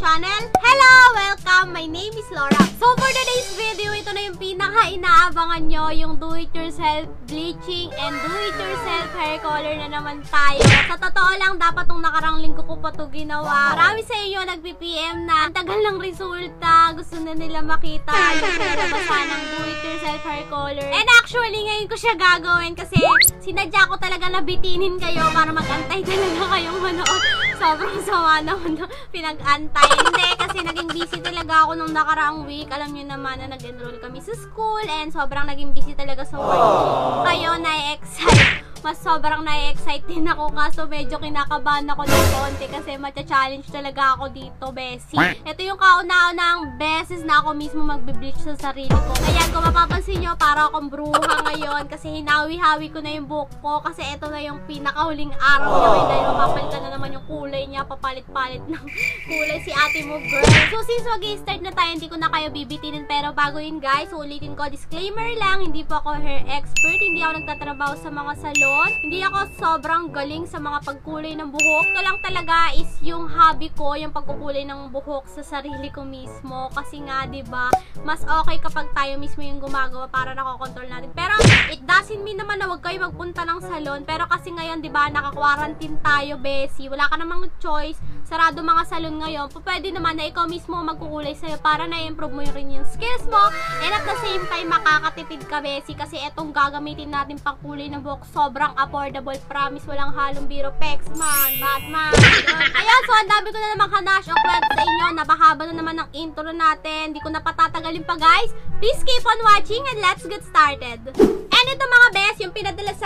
channel. Hello! Welcome! My name is Laura. So for today's video, ito na yung pinaka-inaabangan nyo, yung do-it-yourself bleaching and do-it-yourself hair color na naman tayo. Sa totoo lang, dapat nung nakarang linggo ko pa ito ginawa. Marami sa inyo nagpi-PM na ang tagal ng resulta, gusto na nila makita yung kalabasan ng do-it-yourself hair color. And actually, ngayon ko siya gagawin kasi sinadya ko talaga na bitinin kayo para mag-antay talaga kayong manood. Sobrang sama naman no, pinag-antay. Hindi, kasi naging busy talaga ako nung nakaraang week. Alam niyo naman na nag-enroll kami sa school and sobrang naging busy talaga sa work. Kayo na-excite mas sobrang na-excite din ako kaso medyo kinakabahan ako ng konti kasi matcha-challenge talaga ako dito, Bessie. Ito yung kauna-unang beses na ako mismo magbe-bleach sa sarili ko. Ayan, kung mapapansin nyo, para akong bruha ngayon kasi hinawi-hawi ko na yung buhok ko kasi ito na yung pinakahuling araw ngayon dahil mapapalitan na naman yung kulay niya, papalit-palit ng kulay si ate mo, girl. So, since mag-start na tayo, hindi ko na kayo bibitinin pero bago yun, guys, ulitin ko, disclaimer lang, hindi po ako hair expert, hindi ako nagtatrabaho sa mga salon hindi ako sobrang galing sa mga pagkulay ng buhok. Ito lang talaga is yung hobby ko, yung pagkukulay ng buhok sa sarili ko mismo. Kasi nga, ba mas okay kapag tayo mismo yung gumagawa para nakokontrol natin. Pero, it doesn't mean naman na wag kayo magpunta ng salon. Pero kasi ngayon, ba naka-quarantine tayo, Bessie. Wala ka namang choice. Sarado mga salon ngayon. Pwede naman na ikaw mismo magkukulay sa'yo para na-improve mo rin yung skills mo. And at the same time, makakatipid ka, Bessie. Kasi etong gagamitin natin pang kulay ng buhok, sobrang sobrang affordable. Promise, walang halong biro. Pexman, Batman. Ayan, so ang dami ko na naman kanash of web sa inyo. Napahaba na naman ng intro natin. Hindi ko na patatagalin pa, guys. Please keep on watching and let's get started.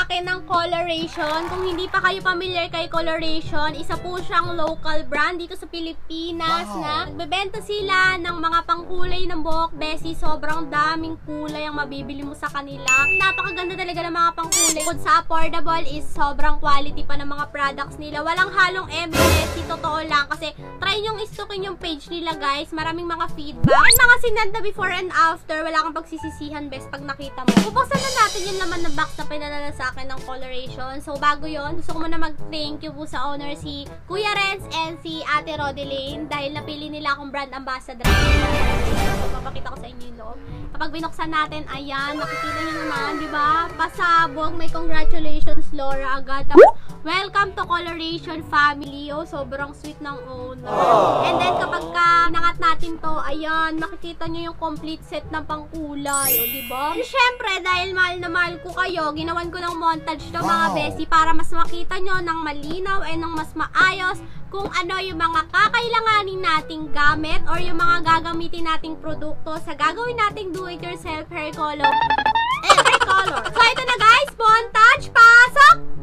Akin ng Coloration. Kung hindi pa kayo familiar kay Coloration, isa po siyang local brand dito sa Pilipinas wow. na nagbebenta sila ng mga pangkulay ng buhok. Bessie, sobrang daming kulay ang mabibili mo sa kanila. Napakaganda talaga ng mga pangkulay. Kung sa affordable is sobrang quality pa ng mga products nila. Walang halong MBS, totoo lang. Kasi try nyong istukin yung page nila guys. Maraming mga feedback. And mga sinanda before and after, wala kang pagsisisihan best pag nakita mo. Bubuksan na natin yung laman na box na pinadala sa akin ng coloration. So bago yon gusto ko muna mag-thank you po sa owner si Kuya Renz and si Ate Rodeline dahil napili nila akong brand ambassador. So, papakita ko sa inyo yung. Kapag binuksan natin, ayan, makikita nyo naman, di ba? Pasabog, may congratulations Laura agad. Tapos, welcome to Coloration Family. Oh, sobrang sweet ng owner. And then, kapag ka nangat natin to, ayan, makikita nyo yung complete set ng pangkulay. O, oh, di ba? And syempre, dahil mahal na mahal ko kayo, ginawan ko ng montage to mga besi para mas makita nyo ng malinaw and ng mas maayos kung ano yung mga kakailanganin nating gamit or yung mga gagamitin nating produkto sa gagawin nating do-it-yourself hair color. Eh, hair color. So, ito na guys, montage, pasok!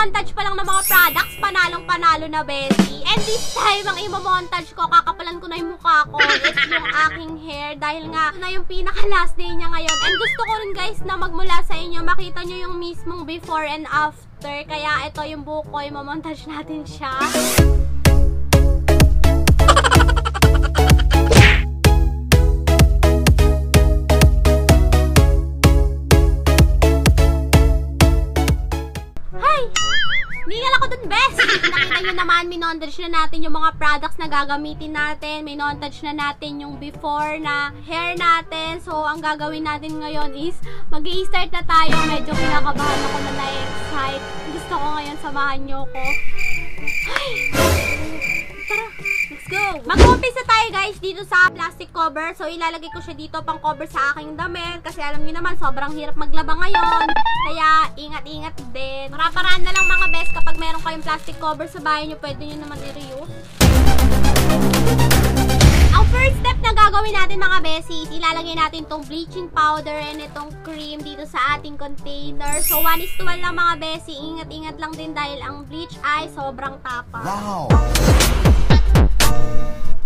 Montage pa lang ng mga products, panalong panalo na, Betty. And this time, ang imo-montage ko, kakapalan ko na yung mukha ko. It's yung aking hair dahil nga na yung pinaka-last day niya ngayon. And gusto ko rin guys na magmula sa inyo, makita nyo yung mismong before and after. Kaya ito yung buhok ko, imo-montage natin siya. Nyo naman, minondage na natin yung mga products na gagamitin natin. Minondage na natin yung before na hair natin. So, ang gagawin natin ngayon is mag start na tayo. Medyo kinakabahan ako na na-excite. Gusto ko ngayon samahan nyo ko. Ay! Go! Mag-umpisa tayo guys dito sa plastic cover. So, ilalagay ko siya dito pang cover sa aking damit. Kasi alam niyo naman, sobrang hirap maglaba ngayon. Kaya, ingat-ingat din. Maraparaan na lang mga best kapag meron kayong plastic cover sa bahay nyo, pwede nyo naman i-reuse. Ang first step na gagawin natin mga besis, ilalagay natin tong bleaching powder and itong cream dito sa ating container. So 1 is to 1 lang mga besi. Ingat-ingat lang din dahil ang bleach ay sobrang tapang. Wow!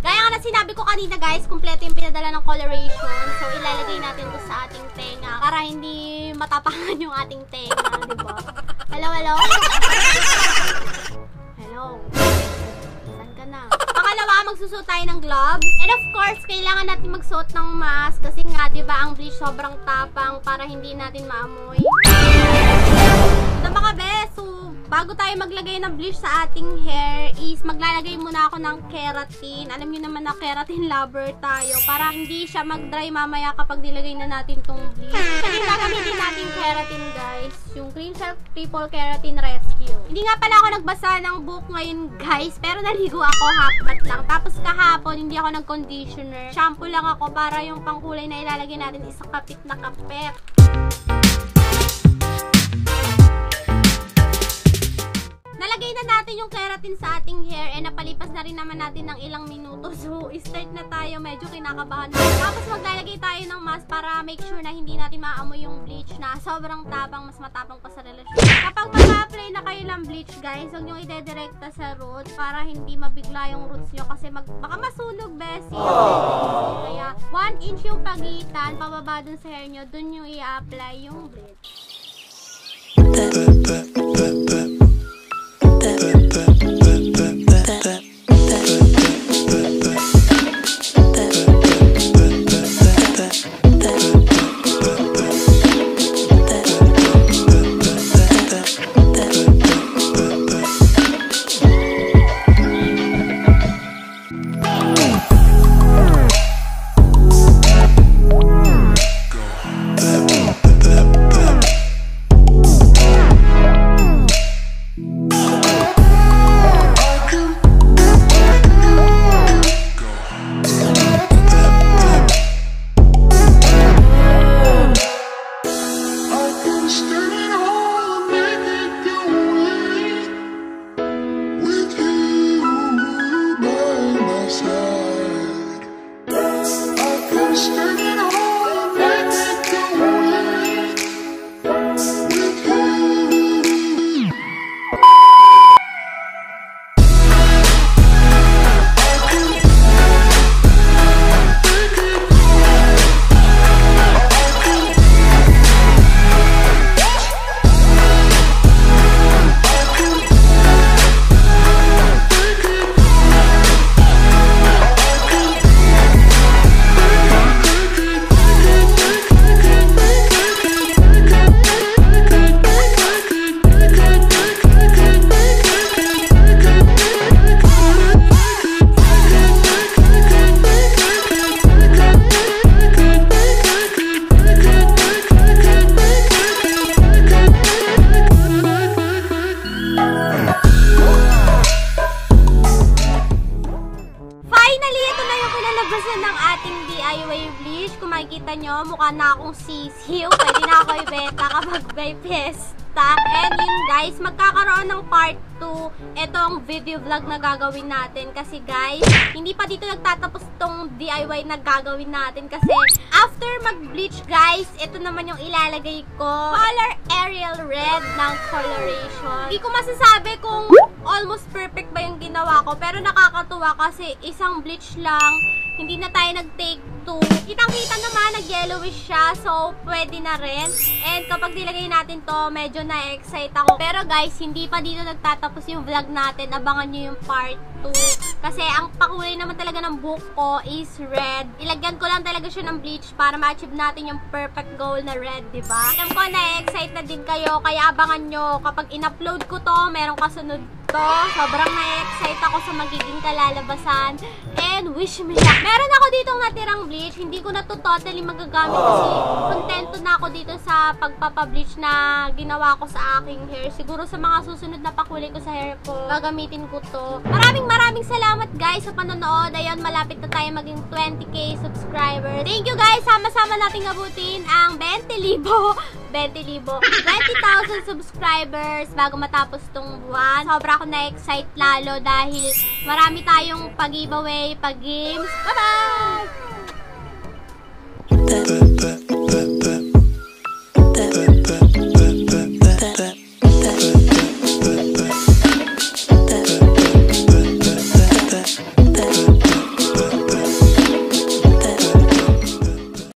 Gaya nga na sinabi ko kanina guys, kumpleto yung pinadala ng coloration. So, ilalagay natin to sa ating tenga para hindi matapangan yung ating tenga, di ba? Hello, hello? Hello? Saan ka na? Pangalawa, magsusuot tayo ng gloves. And of course, kailangan natin magsuot ng mask kasi nga, di ba, ang bleach sobrang tapang para hindi natin maamoy. Ito mga beso, bago tayo maglagay ng bleach sa ating hair is maglalagay muna ako ng keratin. Alam niyo naman na keratin lover tayo para hindi siya mag-dry mamaya kapag nilagay na natin tong bleach. Kasi gagamitin natin keratin guys, yung Green Self Triple Keratin Rescue. Hindi nga pala ako nagbasa ng book ngayon guys, pero naligo ako half bath lang. Tapos kahapon hindi ako nag-conditioner. Shampoo lang ako para yung pangkulay na ilalagay natin is kapit na kapit. Yung keratin sa ating hair and napalipas na rin naman natin ng ilang minuto. So, start na tayo. Medyo kinakabahan na. Tapos maglalagay tayo ng mask para make sure na hindi natin maamoy yung bleach na sobrang tapang, mas matapang pa sa relasyon. Kapag mag-apply na kayo ng bleach, guys, huwag nyo ide-directa sa roots para hindi mabigla yung roots nyo kasi mag baka masunog, Bessie. Kaya, 1 inch yung pagitan, pababa dun sa hair nyo, dun nyo i-apply yung bleach. May pesta. And yun guys, magkakaroon ng part 2 itong video vlog na gagawin natin. Kasi guys, hindi pa dito nagtatapos tong DIY na gagawin natin. Kasi after mag-bleach guys, ito naman yung ilalagay ko. Color Ariel Red ng coloration. Hindi ko masasabi kung almost perfect ba yung ginawa ko. Pero nakakatuwa kasi isang bleach lang. Hindi na tayo nag-take two. Kitang-kita naman, nag-yellowish siya. So, pwede na rin. And kapag nilagay natin to, medyo na-excite ako. Pero guys, hindi pa dito nagtatapos yung vlog natin. Abangan nyo yung part 2. Kasi ang pakulay naman talaga ng book ko is red. Ilagyan ko lang talaga siya ng bleach para ma-achieve natin yung perfect goal na red, di ba? Alam ko na-excite na din kayo. Kaya abangan nyo. Kapag in-upload ko to, merong kasunod to. Sobrang na-excite ako sa magiging kalalabasan. And wish me luck. Meron ako ditong natirang bleach. Hindi ko na to totally magagamit kasi kontento na ako dito sa pagpapableach na ginawa ko sa aking hair. Siguro sa mga susunod na pakulay ko sa hair ko, gagamitin ko to. Maraming maraming salamat guys sa panonood. Ayun, malapit na tayo maging 20k subscribers. Thank you guys. Sama-sama nating abutin ang 20,000 20,000 20,000 subscribers bago matapos tong buwan. Sobra ako na-excite lalo dahil marami tayong pag-giveaway, pag-games. Bye-bye!